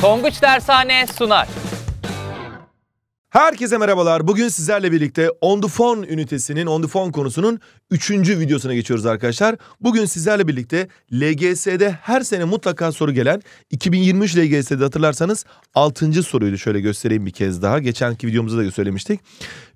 Tonguç Dershane sunar. Herkese merhabalar. Bugün sizlerle birlikte On The Phone ünitesinin, On The Phone konusunun üçüncü videosuna geçiyoruz arkadaşlar. Bugün sizlerle birlikte LGS'de her sene mutlaka soru gelen 2023 LGS'de hatırlarsanız 6. soruydu. Şöyle göstereyim bir kez daha. Geçenki videomuzda da söylemiştik.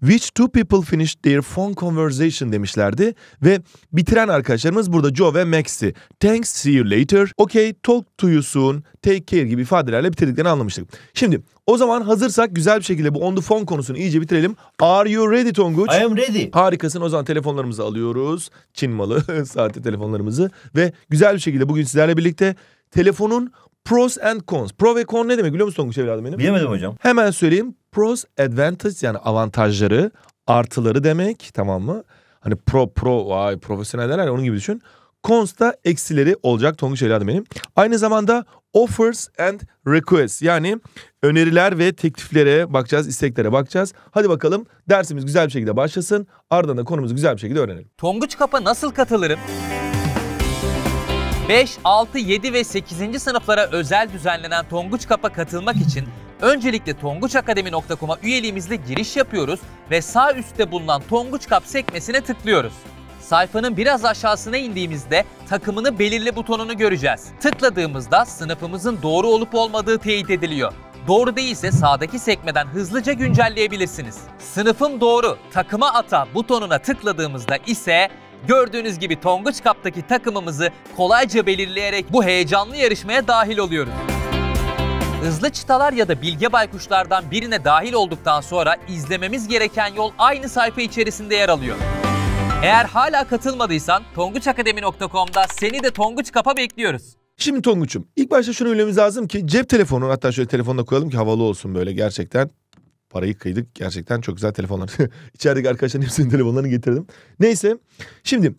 Which two people finished their phone conversation demişlerdi. Ve bitiren arkadaşlarımız burada Joe ve Max'ti. Thanks, see you later. Okay, talk to you soon. Take care gibi ifadelerle bitirdiklerini anlamıştık. Şimdi o zaman hazırsak güzel bir şekilde bu on the phone konusunu iyice bitirelim. Are you ready Tonguç? I am ready. Harikasın o zaman telefonlarımızı alıyoruz. Çin malı sahte telefonlarımızı. Ve güzel bir şekilde bugün sizlerle birlikte telefonun pros and cons. Pro ve con ne demek biliyor musun Tonguç evladım benim? Bilemedim hocam. Hemen söyleyeyim. Pros, advantage yani avantajları, artıları demek tamam mı? Hani pro, pro, vay profesyonel derler onun gibi düşün. Cons da eksileri olacak Tonguç evladım benim. Aynı zamanda offers and requests yani öneriler ve tekliflere bakacağız, isteklere bakacağız. Hadi bakalım dersimiz güzel bir şekilde başlasın. Ardından da konumuzu güzel bir şekilde öğrenelim. Tonguç Kap'a nasıl katılırım? 5, 6, 7 ve 8. sınıflara özel düzenlenen Tonguç Kap'a katılmak için öncelikle tonguçakademi.com'a üyeliğimizle giriş yapıyoruz ve sağ üstte bulunan Tonguç Kap sekmesine tıklıyoruz. Sayfanın biraz aşağısına indiğimizde takımını belirli butonunu göreceğiz. Tıkladığımızda sınıfımızın doğru olup olmadığı teyit ediliyor. Doğru değilse sağdaki sekmeden hızlıca güncelleyebilirsiniz. Sınıfım doğru, takıma ata butonuna tıkladığımızda ise gördüğünüz gibi Tonguç Kap'taki takımımızı kolayca belirleyerek bu heyecanlı yarışmaya dahil oluyoruz. Hızlı çıtalar ya da bilge baykuşlardan birine dahil olduktan sonra izlememiz gereken yol aynı sayfa içerisinde yer alıyor. Eğer hala katılmadıysan tonguçakademi.com'da seni de Tonguç Kap'a bekliyoruz. Şimdi Tonguç'um ilk başta şunu bilmemiz lazım ki cep telefonu hatta şöyle telefonda koyalım ki havalı olsun böyle gerçekten. Parayı kıydık gerçekten çok güzel telefonlar. İçerideki arkadaşların hepsinin telefonlarını getirdim. Neyse şimdi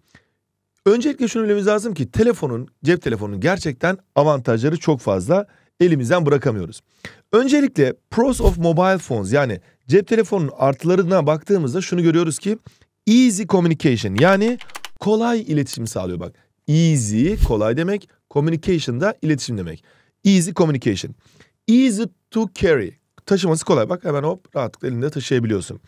öncelikle şunu bilmemiz lazım ki telefonun cep telefonunun gerçekten avantajları çok fazla elimizden bırakamıyoruz. Öncelikle pros of mobile phones yani cep telefonunun artılarına baktığımızda şunu görüyoruz ki easy communication yani kolay iletişim sağlıyor bak. Easy kolay demek, communication da iletişim demek. Easy communication. Easy to carry. Taşıması kolay bak hemen hop rahatlıkla elinde taşıyabiliyorsun.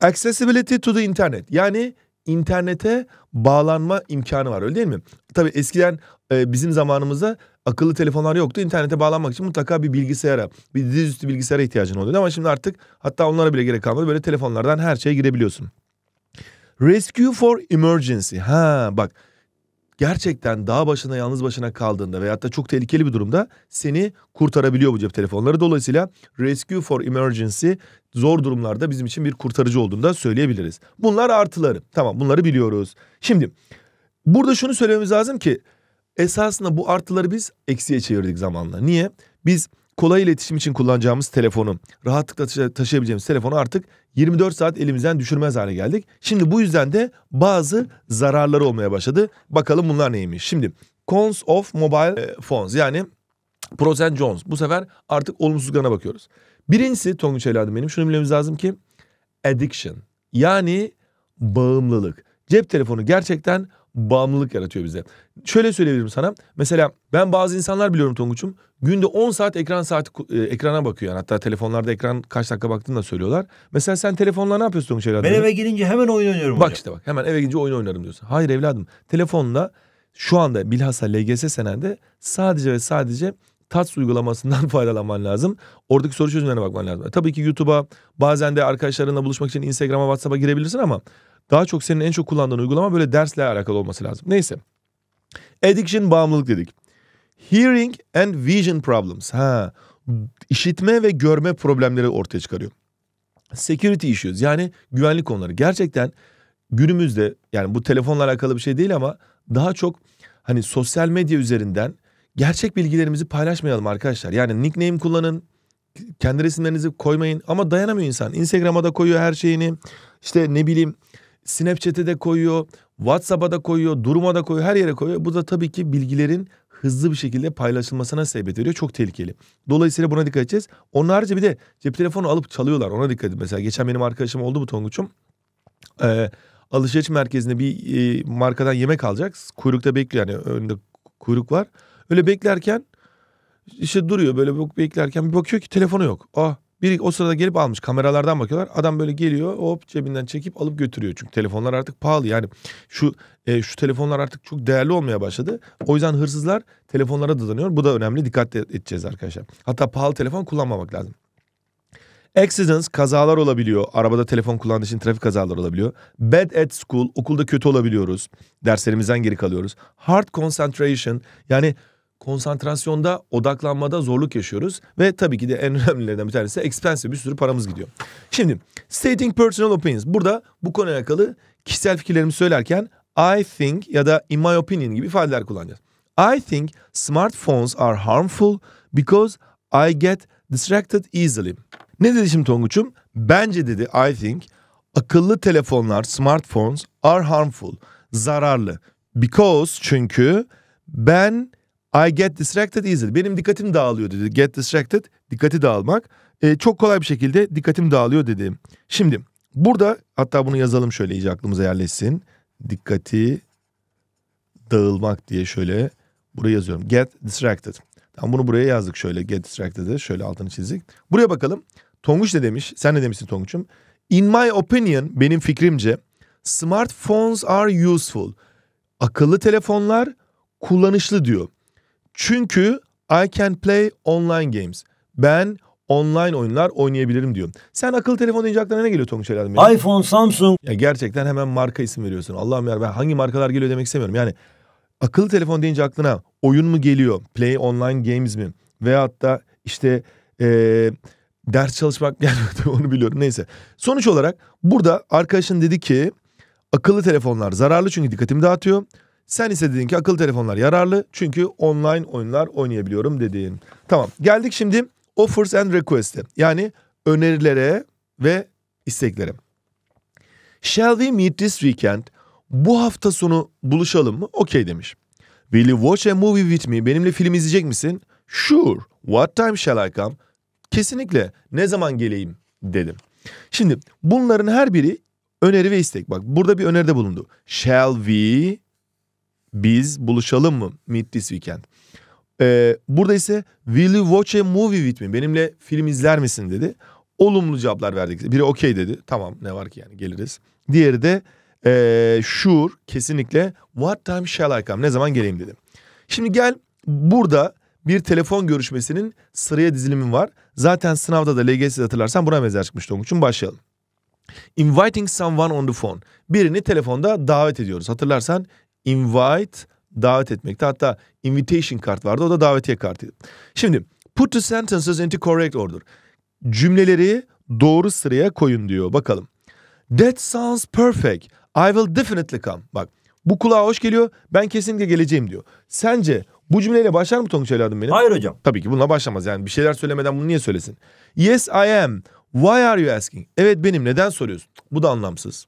Accessibility to the internet yani internete bağlanma imkanı var öyle değil mi? Tabii eskiden e, bizim zamanımızda akıllı telefonlar yoktu. İnternete bağlanmak için mutlaka bir bilgisayara, bir dizüstü bilgisayara ihtiyacın oluyordu. Ama şimdi artık hatta onlara bile gerek kalmadı. Böyle telefonlardan her şeye girebiliyorsun. Rescue for emergency. Ha bak gerçekten dağ başına yalnız başına kaldığında veyahut da çok tehlikeli bir durumda seni kurtarabiliyor bu cep telefonları. Dolayısıyla Rescue for Emergency zor durumlarda bizim için bir kurtarıcı olduğunu da söyleyebiliriz. Bunlar artıları. Tamam bunları biliyoruz. Şimdi burada şunu söylememiz lazım ki esasında bu artıları biz eksiye çevirdik zamanla. Niye? Biz kolay iletişim için kullanacağımız telefonu, rahatlıkla taşı- taşıyabileceğimiz telefonu artık 24 saat elimizden düşürmez hale geldik. Şimdi bu yüzden de bazı zararları olmaya başladı. Bakalım bunlar neymiş? Şimdi cons of mobile e, phones yani pros and cons. Bu sefer artık olumsuzluklarına bakıyoruz. Birincisi Tonguç evladım benim şunu bilmemiz lazım ki addiction yani bağımlılık. Cep telefonu gerçekten bağımlılık yaratıyor bize. Şöyle söyleyebilirim sana. Mesela ben bazı insanlar biliyorum Tonguç'um. Günde 10 saat ekran saati e, ekrana bakıyor. Yani hatta telefonlarda ekran kaç dakika baktığını da söylüyorlar. Mesela sen telefonla ne yapıyorsun Tonguç evladım? Ben eve gelince hemen oyun oynuyorum Bak hocam. işte bak hemen eve gidince oyun oynarım diyorsun. Hayır evladım telefonla şu anda bilhassa LGS senende sadece ve sadece TATS uygulamasından faydalanman lazım. Oradaki soru çözümlerine bakman lazım. E, tabii ki YouTube'a bazen de arkadaşlarınla buluşmak için Instagram'a WhatsApp'a girebilirsin ama daha çok senin en çok kullandığın uygulama böyle dersle alakalı olması lazım. Neyse. Addiction bağımlılık dedik. Hearing and vision problems. Ha, işitme ve görme problemleri ortaya çıkarıyor. Security issues yani güvenlik konuları. Gerçekten günümüzde yani bu telefonla alakalı bir şey değil ama daha çok hani sosyal medya üzerinden gerçek bilgilerimizi paylaşmayalım arkadaşlar. Yani nickname kullanın, kendi resimlerinizi koymayın ama dayanamıyor insan. Instagram'a da koyuyor her şeyini. İşte ne bileyim Snapchat'e de koyuyor, WhatsApp'a da koyuyor, duruma da koyuyor, her yere koyuyor. Bu da tabii ki bilgilerin hızlı bir şekilde paylaşılmasına sebebiyet veriyor. Çok tehlikeli. Dolayısıyla buna dikkat edeceğiz. Onun harici bir de cep telefonu alıp çalıyorlar. Ona dikkat edin. Mesela geçen benim arkadaşım oldu bu Tonguç'um. Ee, alışveriş merkezinde bir e, markadan yemek alacak. Kuyrukta bekliyor yani önünde kuyruk var. Öyle beklerken işte duruyor böyle beklerken bir bakıyor ki telefonu yok. Ah biri o sırada gelip almış kameralardan bakıyorlar. Adam böyle geliyor hop cebinden çekip alıp götürüyor. Çünkü telefonlar artık pahalı yani şu e, şu telefonlar artık çok değerli olmaya başladı. O yüzden hırsızlar telefonlara dadanıyor. Bu da önemli dikkat edeceğiz arkadaşlar. Hatta pahalı telefon kullanmamak lazım. Accidents kazalar olabiliyor. Arabada telefon kullandığı için trafik kazaları olabiliyor. Bad at school okulda kötü olabiliyoruz. Derslerimizden geri kalıyoruz. Hard concentration yani konsantrasyonda odaklanmada zorluk yaşıyoruz. Ve tabii ki de en önemlilerinden bir tanesi expensive bir sürü paramız gidiyor. Şimdi stating personal opinions. Burada bu konuyla alakalı kişisel fikirlerimi söylerken I think ya da in my opinion gibi ifadeler kullanacağız. I think smartphones are harmful because I get distracted easily. Ne dedi şimdi Tonguç'um? Bence dedi I think akıllı telefonlar, smartphones are harmful. Zararlı. Because çünkü ben I get distracted easily. Benim dikkatim dağılıyor dedi. Get distracted, dikkati dağılmak. Ee, çok kolay bir şekilde dikkatim dağılıyor dedi. Şimdi burada hatta bunu yazalım şöyle iyice aklımıza yerleşsin. Dikkati dağılmak diye şöyle buraya yazıyorum. Get distracted. Tamam bunu buraya yazdık şöyle get distracted'ı şöyle altını çizdik. Buraya bakalım. Tonguç ne demiş? Sen ne demişsin Tonguç'um? In my opinion benim fikrimce smartphones are useful. Akıllı telefonlar kullanışlı diyor. Çünkü I can play online games. Ben online oyunlar oynayabilirim diyor. Sen akıllı telefon deyince aklına ne geliyor Tonguç benim? iPhone, Samsung. Ya gerçekten hemen marka isim veriyorsun. Allah'ım ya ben hangi markalar geliyor demek istemiyorum. Yani akıllı telefon deyince aklına oyun mu geliyor? Play online games mi? Veyahut da işte eee, ders çalışmak tabii onu biliyorum. Neyse. Sonuç olarak burada arkadaşın dedi ki akıllı telefonlar zararlı çünkü dikkatimi dağıtıyor. Sen ise dedin ki akıllı telefonlar yararlı çünkü online oyunlar oynayabiliyorum dedin. Tamam geldik şimdi offers and request'e. Yani önerilere ve isteklere. Shall we meet this weekend? Bu hafta sonu buluşalım mı? Okey demiş. Will you watch a movie with me? Benimle film izleyecek misin? Sure. What time shall I come? Kesinlikle. Ne zaman geleyim? Dedim. Şimdi bunların her biri öneri ve istek. Bak burada bir öneride bulundu. Shall we biz buluşalım mı? Meet this weekend. Ee, burada ise will you watch a movie with me? Benimle film izler misin dedi. Olumlu cevaplar verdik. Biri okey dedi. Tamam ne var ki yani geliriz. Diğeri de eee sure kesinlikle what time shall I come? Ne zaman geleyim dedi. Şimdi gel burada bir telefon görüşmesinin sıraya dizilimi var. Zaten sınavda da LGS'de hatırlarsan buna benzer çıkmıştı onun için başlayalım. Inviting someone on the phone. Birini telefonda davet ediyoruz. Hatırlarsan invite davet etmekte. Hatta invitation kart vardı o da davetiye kartıydı. Şimdi put the sentences into correct order. Cümleleri doğru sıraya koyun diyor. Bakalım. That sounds perfect. I will definitely come. Bak bu kulağa hoş geliyor. Ben kesinlikle geleceğim diyor. Sence bu cümleyle başlar mı Tonguç evladım benim? Hayır hocam. Tabii ki bununla başlamaz yani bir şeyler söylemeden bunu niye söylesin? Yes I am. Why are you asking? Evet benim neden soruyorsun? Bu da anlamsız.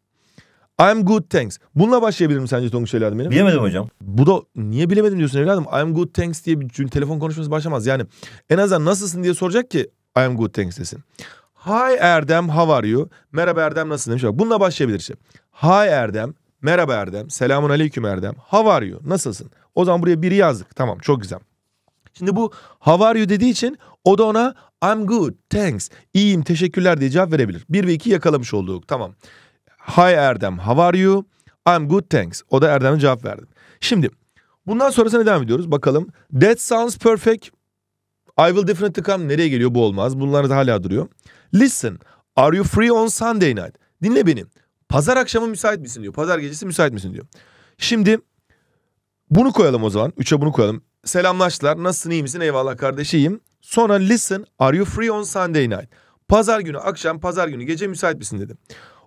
I'm good thanks. Bununla başlayabilir mi sence Tonguç evladım benim? Bilemedim hocam. Bu da niye bilemedim diyorsun evladım? I'm good thanks diye bir cümle- telefon konuşması başlamaz. Yani en azından nasılsın diye soracak ki I'm good thanks desin. Hi Erdem how are you? Merhaba Erdem nasılsın demiş. Bak bununla başlayabilir işte. Hi Erdem. Merhaba Erdem. Selamun aleyküm Erdem. How are you? Nasılsın? O zaman buraya biri yazdık. Tamam çok güzel. Şimdi bu how are you dediği için o da ona I'm good, thanks, iyiyim, teşekkürler diye cevap verebilir. Bir ve iki yakalamış olduk. Tamam. Hi Erdem, how are you? I'm good, thanks. O da Erdem'e cevap verdi. Şimdi bundan sonrasına devam ediyoruz. Bakalım. That sounds perfect. I will definitely come. Nereye geliyor bu olmaz. Bunlar da hala duruyor. Listen, are you free on Sunday night? Dinle beni. Pazar akşamı müsait misin diyor. Pazar gecesi müsait misin diyor. Şimdi bunu koyalım o zaman. Üçe bunu koyalım. Selamlaştılar. Nasılsın iyi misin? Eyvallah kardeş iyiyim. Sonra listen are you free on Sunday night? Pazar günü akşam pazar günü gece müsait misin dedi.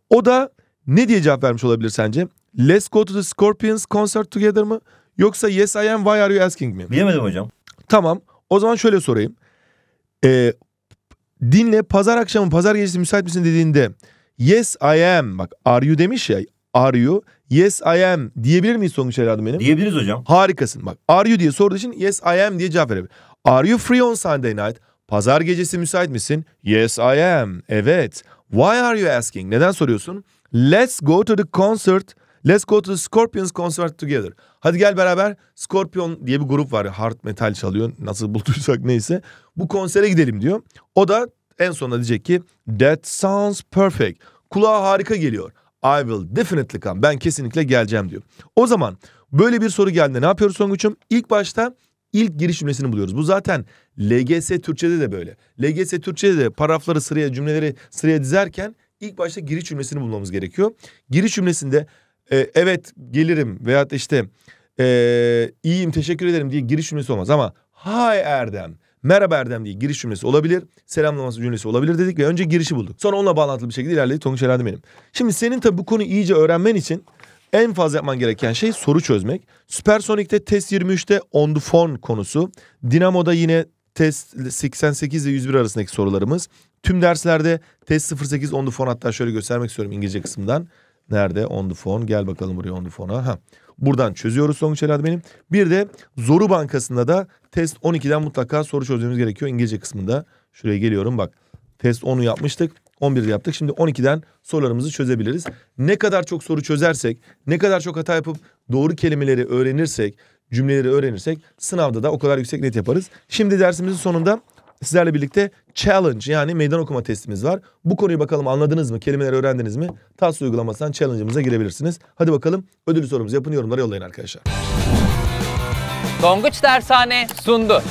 O da ne diye cevap vermiş olabilir sence? Let's go to the Scorpions concert together mı? Yoksa yes I am why are you asking me? Bilemedim hocam. Tamam. O zaman şöyle sorayım. Ee, dinle pazar akşamı pazar gecesi müsait misin dediğinde yes I am bak are you demiş ya are you yes I am diyebilir miyiz sonuç evladım benim? Diyebiliriz hocam. Harikasın. Bak are you diye sorduğu için yes I am diye cevap verebilir. Are you free on Sunday night? Pazar gecesi müsait misin? Yes I am. Evet. Why are you asking? Neden soruyorsun? Let's go to the concert. Let's go to the Scorpions concert together. Hadi gel beraber Scorpion diye bir grup var. Hard metal çalıyor. Nasıl bulduysak neyse. Bu konsere gidelim diyor. O da en sonunda diyecek ki That sounds perfect. Kulağa harika geliyor. I will definitely come. Ben kesinlikle geleceğim diyor. O zaman böyle bir soru geldiğinde ne yapıyoruz Songuç'um? İlk başta ilk giriş cümlesini buluyoruz. Bu zaten LGS Türkçe'de de böyle. LGS Türkçe'de de paragrafları sıraya, cümleleri sıraya dizerken ilk başta giriş cümlesini bulmamız gerekiyor. Giriş cümlesinde e, evet gelirim da işte e, iyiyim teşekkür ederim diye giriş cümlesi olmaz ama Hi Erdem, merhaba Erdem diye giriş cümlesi olabilir. Selamlaması cümlesi olabilir dedik ve önce girişi bulduk. Sonra onunla bağlantılı bir şekilde ilerledik. Tonguç Erdem benim. Şimdi senin tabii bu konuyu iyice öğrenmen için en fazla yapman gereken şey soru çözmek. Süpersonik'te test 23'te on the phone konusu. Dinamo'da yine test 88 ile 101 arasındaki sorularımız. Tüm derslerde test 08 on the phone hatta şöyle göstermek istiyorum İngilizce kısmından. Nerede on the phone? Gel bakalım buraya on the phone'a. Ha. Buradan çözüyoruz sonuç herhalde benim. Bir de Zoru Bankası'nda da test 12'den mutlaka soru çözmemiz gerekiyor İngilizce kısmında. Şuraya geliyorum bak. Test 10'u yapmıştık. 11'de yaptık. Şimdi 12'den sorularımızı çözebiliriz. Ne kadar çok soru çözersek, ne kadar çok hata yapıp doğru kelimeleri öğrenirsek, cümleleri öğrenirsek sınavda da o kadar yüksek net yaparız. Şimdi dersimizin sonunda sizlerle birlikte challenge yani meydan okuma testimiz var. Bu konuyu bakalım anladınız mı? Kelimeleri öğrendiniz mi? TAS uygulamasından challenge'ımıza girebilirsiniz. Hadi bakalım ödül sorumuzu yapın yorumlara yollayın arkadaşlar. Tonguç Dershane sundu.